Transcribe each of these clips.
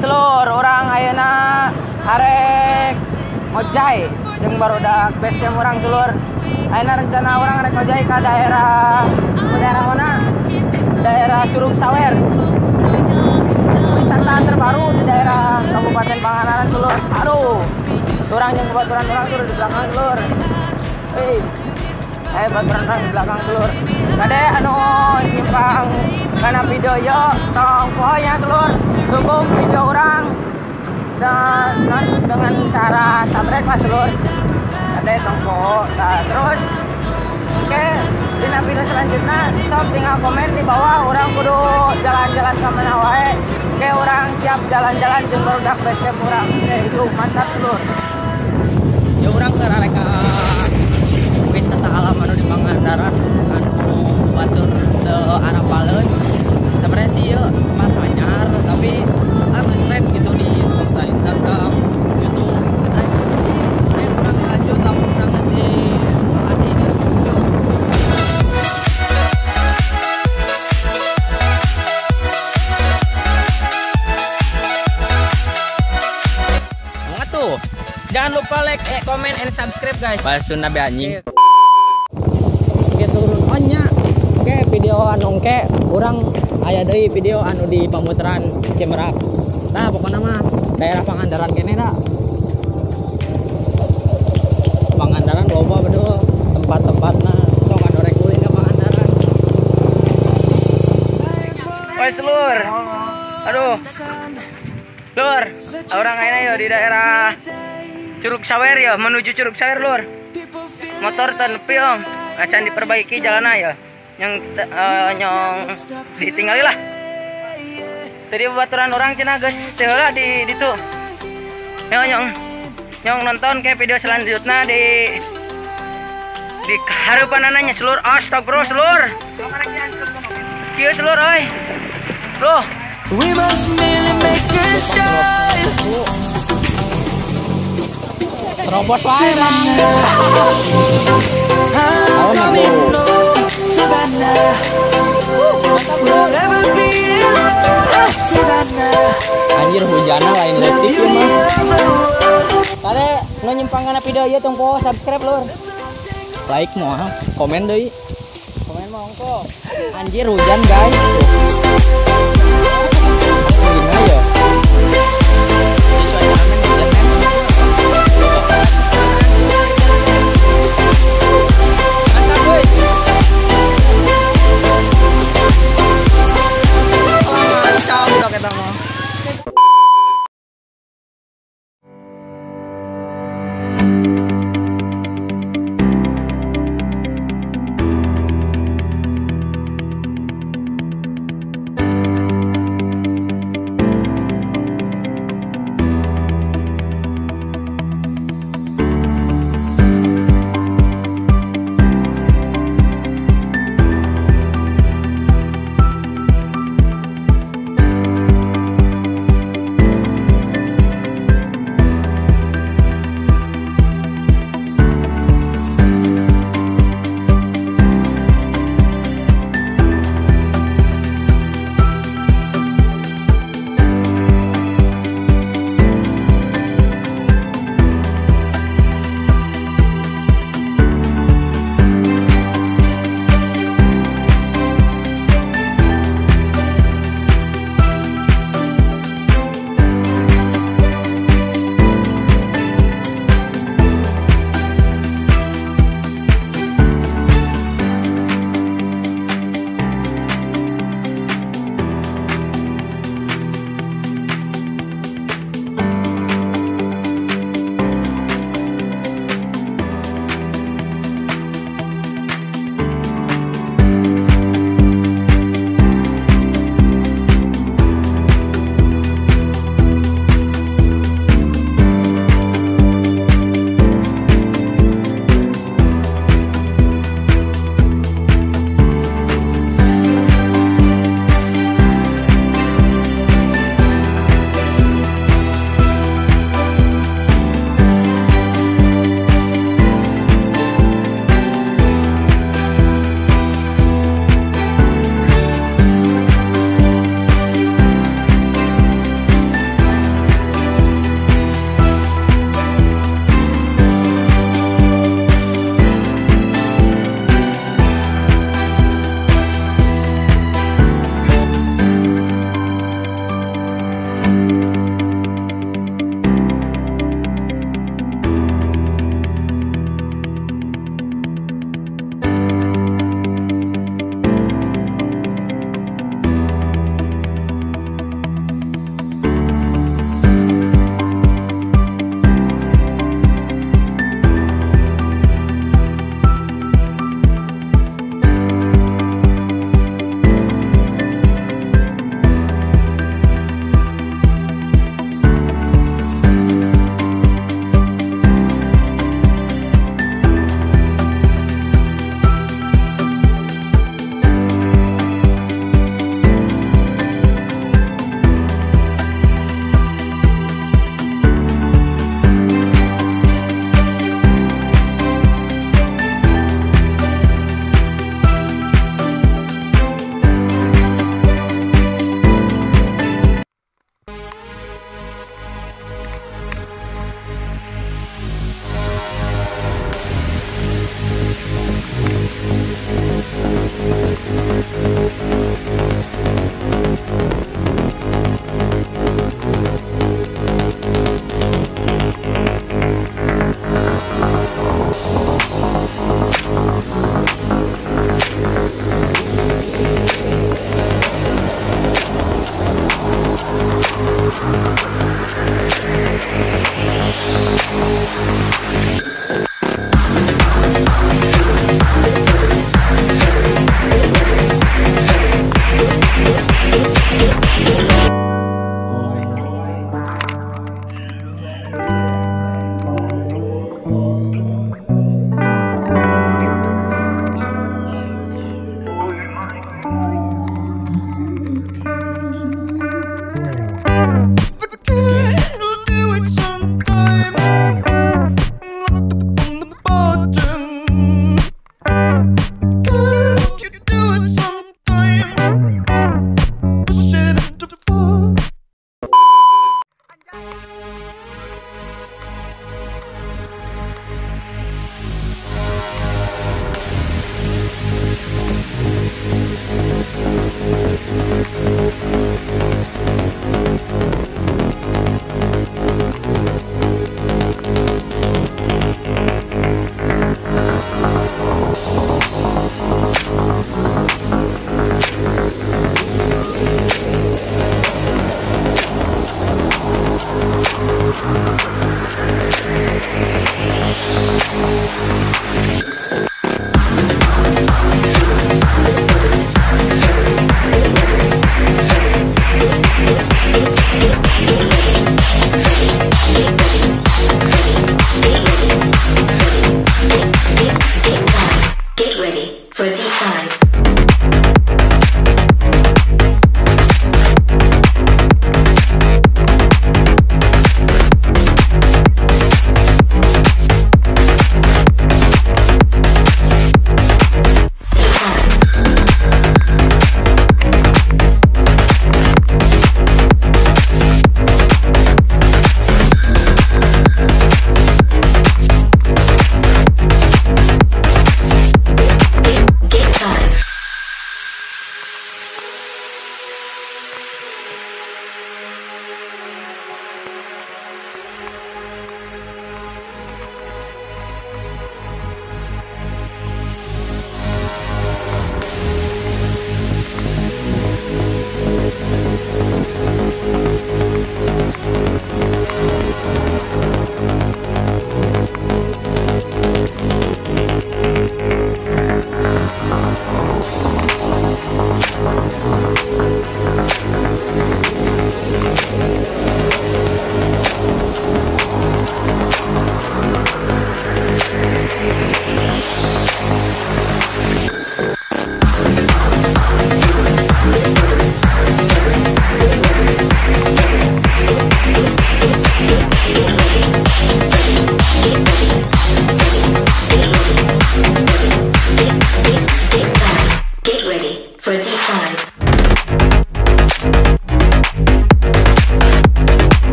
selur orang ayana harek mojai jeung barudak base camp orang selur. Ayeuna rencana orang ngojai ke daerah daerah mana? Daerah Curug Sawer. Wisata terbaru di daerah Kabupaten Pangandaran selur. Aduh. Orang yang baturan orang tuh di belakang selur. Hei. Eh baturan orang di belakang telur. Kade anu nyimpang karena video yo tong pokoknya telur dukung video orang dengan, dengan cara subscribe lah telur. Kade tongko. Nah, terus Oke, di video selanjutnya stop tinggal komen di bawah orang kudu jalan-jalan ke mana wae. Oke, orang siap jalan-jalan jeung barudak base orang. Oke, itu mantap telur. ya orang ke reka wisata alam anu di Pangandaran anu batur ke arah Paleun sebenarnya sih ya pas anyar tapi ah geus tren gitu lupa like, eh, comment, and subscribe guys. Basun nabi anjing. Oke turun onnya. Oke video anu ke orang aya deui video anu di pamutaran Cimerak. Nah pokoknya mah daerah Pangandaran kene dah. Pangandaran loba betul tempat-tempatna sok anu rek ke Pangandaran. Selur. Aduh. Lur, orang ayeuna yo di daerah Curug Sawer ya, menuju Curug Sawer lur. Motor om, acan diperbaiki jalanna ya. Yang eh, nyong ditinggali lah. Tadi baturan orang cina geus teu heula di ditu. Yo nyong nyong nonton ke video selanjutnya di di harapan ananya selur astagfirullah selur. Sekieu selur oi. Loh, We must make a. Terobos wae Savannah. We'll be in love, Savannah. Anjir hujanna lain letik ya mah. never Kare nu nyimpang kana video ieu tong po subscribe lur. Like moal, komen deui. Komen mah ongko. Anjir hujan guys. Gimana ya?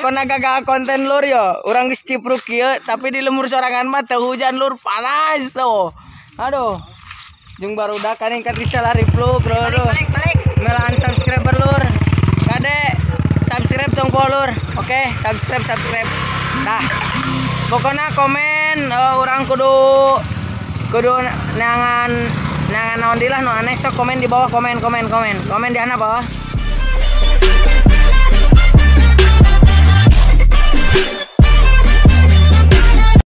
Pokoknya gagal konten lur yo. Orang geus cipruk kieu tapi di lemur sorangan mah teu hujan lur panas so aduh. Jeung barudak kan ingkat bisa lari pluk lur balik balik melaan subscriber lur. Kade subscribe tong lur. Oke subscribe subscribe. Dah. Pokoknya komen eh, orang kudu kudu nangan nangan naon dilah no aneh sok komen di bawah komen komen komen. Komen di mana bawah